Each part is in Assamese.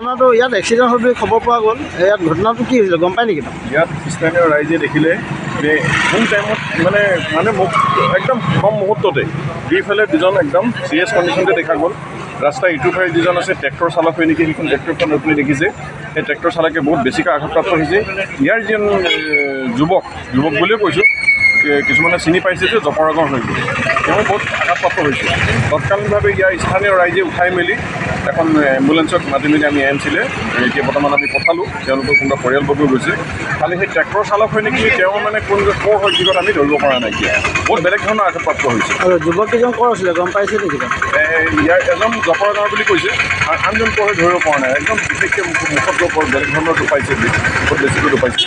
ঘটনাটো ইয়াত এক্সিডেণ্ট হ'ল বুলি খবৰ পোৱা গ'ল। ইয়াত ঘটনাটো কি হৈছিলে গম পায় নেকি ইয়াত স্থানীয় ৰাইজে দেখিলে যে কোন টাইমত মানে মানে মোক একদম কম মুহূৰ্ততে দুইফালে দুজন একদম চিৰিয়াছ কণ্ডিশ্যনতে দেখা গ'ল। ৰাস্তা ইটো ফালে যিজন আছে ট্ৰেক্টৰ চালক হৈ নেকি সেইখন ট্ৰেক্টৰখন আপুনি দেখিছে। সেই ট্ৰেক্টৰ চালকে বহুত বেছিকৈ আঘাতপ্ৰাপ্ত হৈছে। ইয়াৰ যিজন যুৱক যুৱক বুলিয়ে কৈছোঁ কিছুমানে চিনি পাইছে যে জপৰাগৰ হৈ গ'ল। তেওঁ বহুত আঘাতপ্ৰাপ্ত হৈছে তৎকালীনভাৱে ইয়াৰ স্থানীয় ৰাইজে উঠাই মেলি এখন এম্বুলেঞ্চত মাতি মেলি আমি এম চিলে এতিয়া বৰ্তমান আমি পঠালোঁ। তেওঁলোকৰ কোনোবা পৰিয়ালবৰ্গ গৈছে। খালি সেই ট্ৰেক্টৰ চালক হয় নেকি তেওঁ মানে কোন ক'ৰ হয় দিশত আমি ধৰিব পৰা নাই এতিয়া। বহুত বেলেগ ধৰণৰ আঘাতপ্ৰাপ্ত হৈছে। আৰু যুৱককেইজন ক'ৰ আছিলে গম পাইছে নেকি ইয়াৰ এজন জপৰা গাঁও বুলি কৈছে আৰু আনজন ক'ৰ হয় ধৰিব পৰা নাই। একদম বিশেষকৈ মুখ- মুখত ওপৰত বেলেগ ধৰণৰ দুপাইছে বহুত বেছিকৈ দুপাইছে।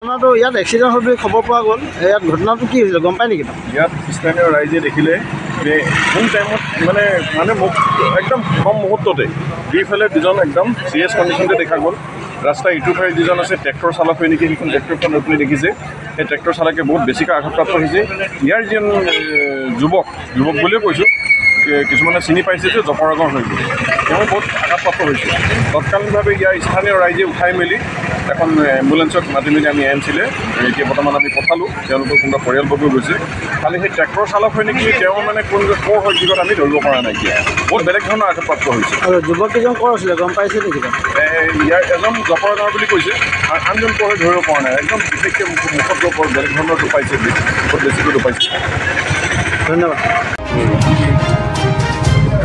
ঘটনাটো ইয়াত এক্সিডেণ্ট হ'ল বুলি খবৰ পোৱা গ'ল। ইয়াত ঘটনাটো কি হৈছিলে গম পায় নেকি? ইয়াত স্থানীয় ৰাইজে দেখিলে যে কোন টাইমত মানে মানে মোক একদম কম মুহূৰ্ততে দুইফালে দুজন একদম চিৰিয়াছ কণ্ডিশ্যনতে দেখা গ'ল। ৰাস্তা ইটো ফালে যিজন আছে ট্ৰেক্টৰ চালক হৈ নেকি সেইখন ট্ৰেক্টৰখন আপুনি দেখিছে। সেই ট্ৰেক্টৰ চালকে বহুত বেছিকৈ আঘাতপ্ৰাপ্ত হৈছে। ইয়াৰ যিজন যুৱক যুৱক বুলিয়ে কৈছোঁ কিছুমানে চিনি পাইছে যে জপৰাগৰ হৈ গ'ল। তেওঁ বহুত আঘাতপ্ৰাপ্ত হৈছে তৎকালীনভাৱে ইয়াৰ স্থানীয় ৰাইজে উঠাই মেলি এখন এম্বুলেঞ্চত মাতি মেলি আমি এম চিলে এতিয়া বৰ্তমান আমি পঠালোঁ। তেওঁলোকৰ কোনোবা পৰিয়ালবৰ্গ গৈছে। খালি সেই ট্ৰেক্টৰ চালক হয় নেকি তেওঁ মানে কোন ক'ৰ হয় দিশত আমি ধৰিব পৰা নাই এতিয়া। বহুত বেলেগ ধৰণৰ আঘাতপ্ৰাপ্ত হৈছে। আৰু যুৱককেইজন ক'ৰ আছিলে গম পাইছে নেকি ইয়াৰ এজন জপৰা গাঁও বুলি কৈছে। আৰু আনজন ক'ৰ ধৰিব পৰা নাই। একদম বিশেষকৈ মুখ- মুখত ওপৰত বেলেগ ধৰণৰ দুপাইছে বহুত বেছিকৈ দুপাইছে ধন্যবাদ।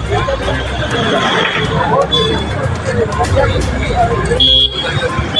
আকৌ ধন্যবাদ